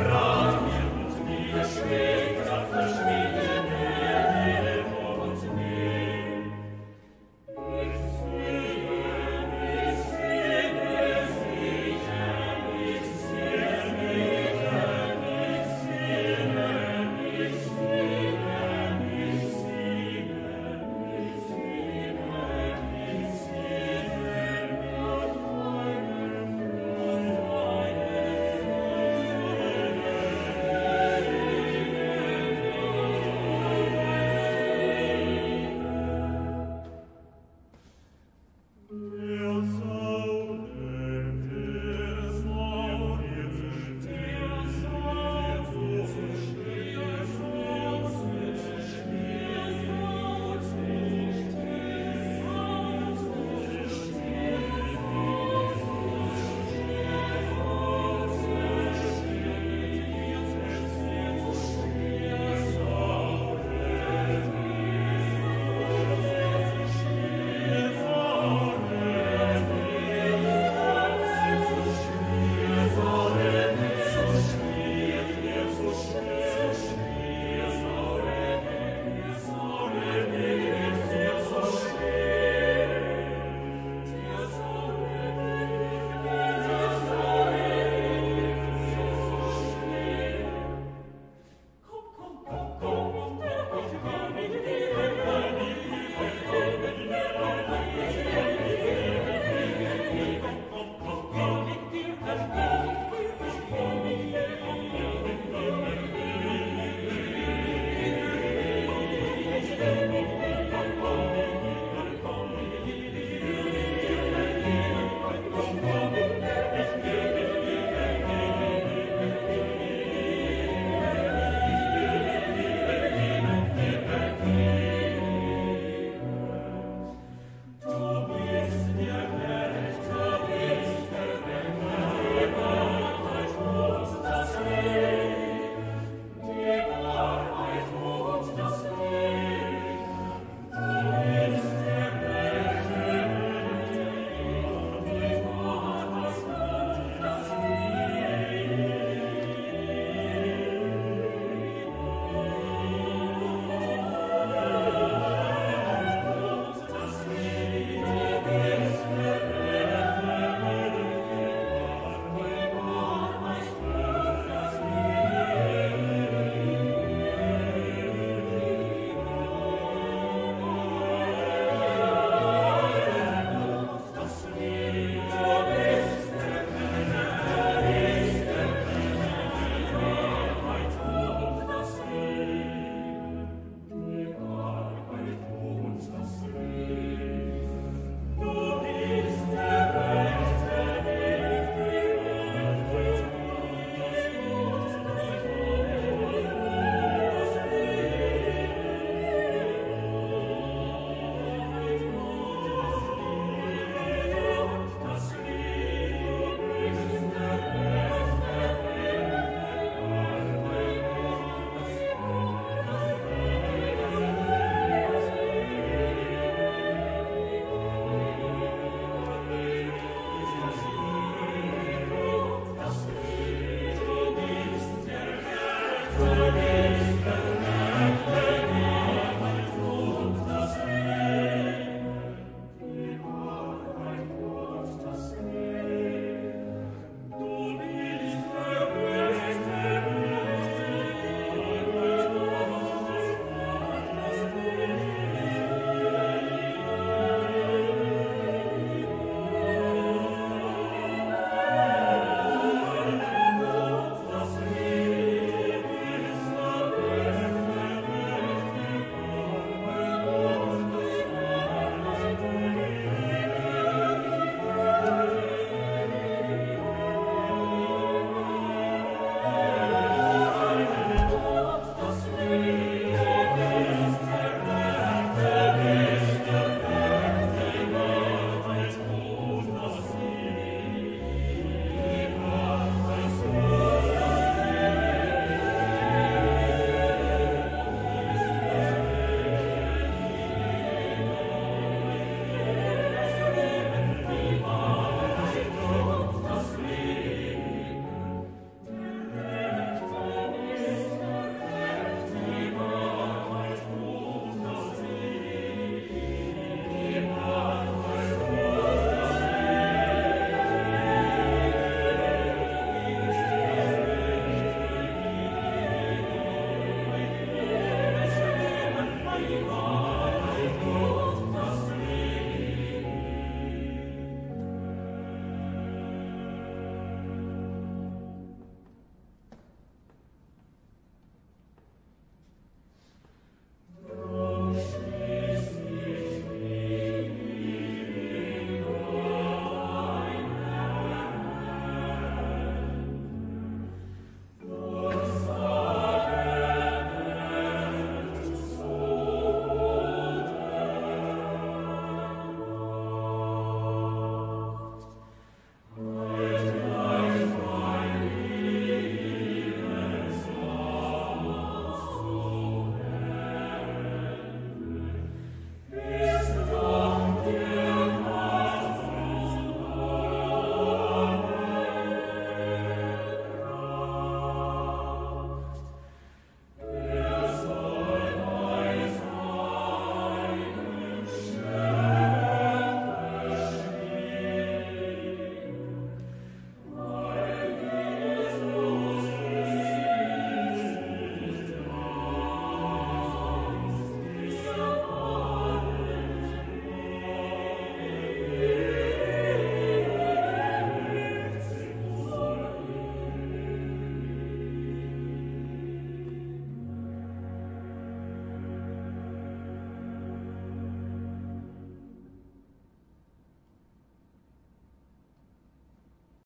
in